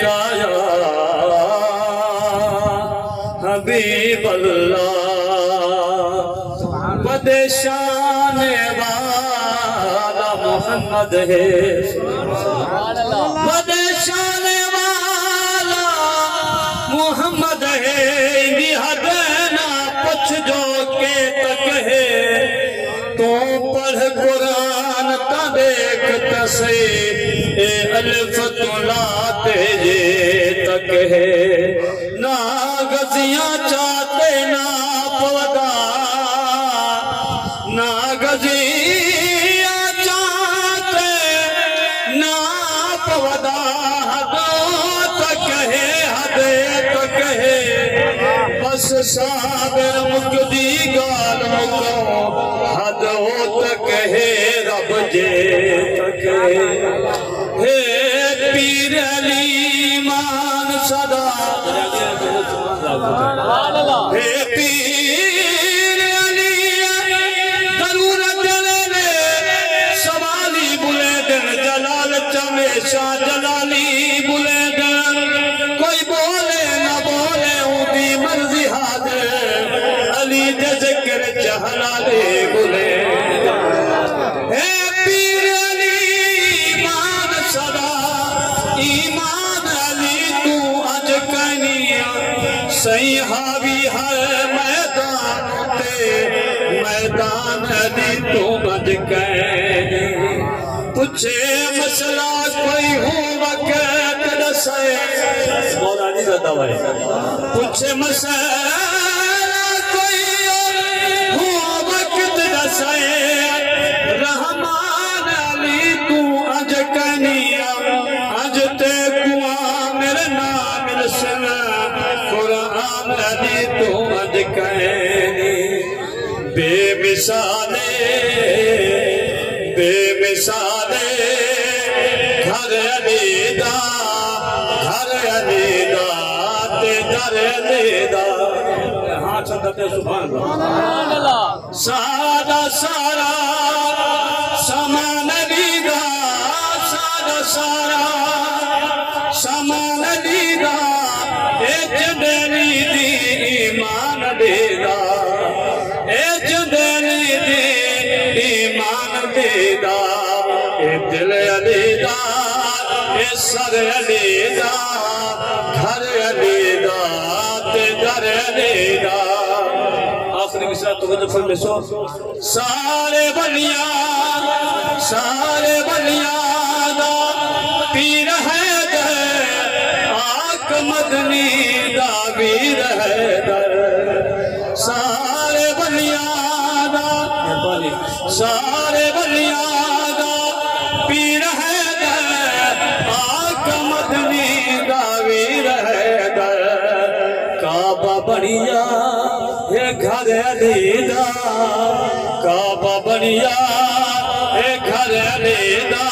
या हबीब अल्लाह बदेशान वाला मोहम्मद है। बदेशान वाला मोहम्मद है। बिहदना पुछ जो के तक है। तो पढ़ कुरान ता देख तसे ए अल्फ तुला तेजे तक है। ना गजियाँ चाहते ना पवदा। ना गजियाँ चाहते ना पवदा। हदो तक है, हदे तक है। बस सागर मुकदी गाल हद तक है रब जे। सदा। हे जलाल चमेशा, जलाली बुले कोई बोले न बोले ऊदी मर्ज़ी हाजिर अली ज़िक्र चहला दे बुले मैदान अली तो मत कनी पूछे मसला कोई हो दसे मौलानी दादा भाई। पूछे मसला बेमिसाले बेमिसाले घर अलीदा घर अलीदा ते घर अलीदा। हाँ सुभान अल्लाह। सारा सारा दिल सर घर घर आखिरी में सो सारे बलिया सारे बलिया पीर है आक मदनी दा, वीर है दे सारे सारे बलिया पीर है दे आक मदनी दा वीर है दे। काबा बढ़िया हे घर लेदा काबा बढ़िया हे घर अलीदा